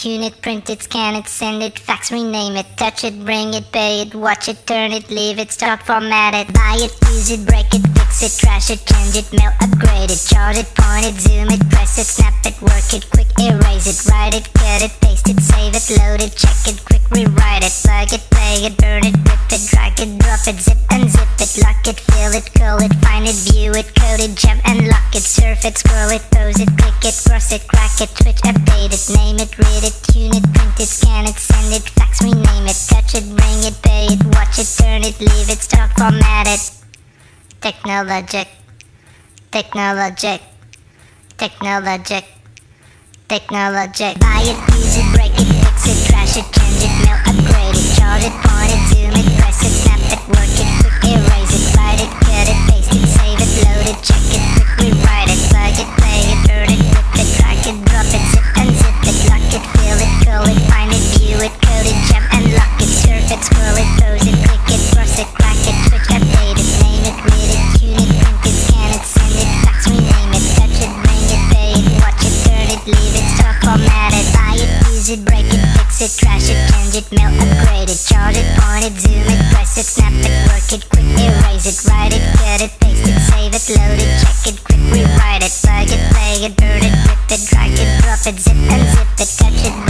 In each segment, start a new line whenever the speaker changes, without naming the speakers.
tune it, print it, scan it, send it, fax, rename it, touch it, bring it, pay it, watch it, turn it, leave it, start, format it, buy it, use it, break it, it, trash it, change it, mail, upgrade it, chart it, point it, zoom it, press it, snap it, work it, quick erase it, write it, cut it, paste it, save it, load it, check it, quick rewrite it, plug it, play it, burn it, rip it, drag it, drop it, zip and zip it, lock it, fill it, curl it, find it, view it, code it, jump and lock it, surf it, scroll it, pose it, click it, cross it, crack it, switch, update it, name it, read it, tune it, print it, scan it, send it, fax, rename it, touch it, bring it, pay it, watch it, turn it, leave it, start, format it. Technologic, technologic, technologic, technologic. Buy it, use it, break it, fix it, trash it, change it, upgrade it, chart it, point it, zoom it, it, break it, fix it, trash it, change it, mail, upgrade it, chart it, point it, zoom it, press it, snap it, work it, quick erase it, write it, cut it, paste it, save it, load it, check it, quick rewrite it, plug it, play it, burn it, rip it, drag it, drop it, zip and zip it, touch it,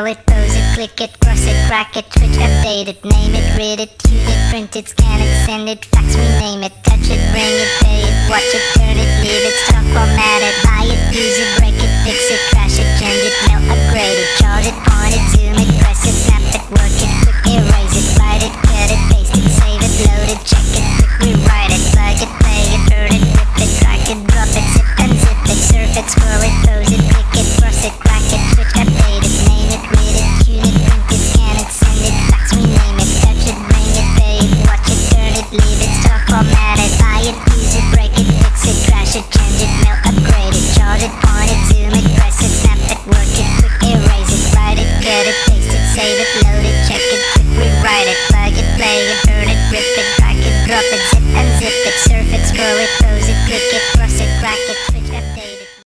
surf it, pose it, click it, cross it, crack it, switch, update it, name it, read it, tune it, print it, scan it, send it, fax, rename it, touch it, bring it, pay it, watch it, turn it, leave it, stop, format it, buy it, use it, break it, fix it,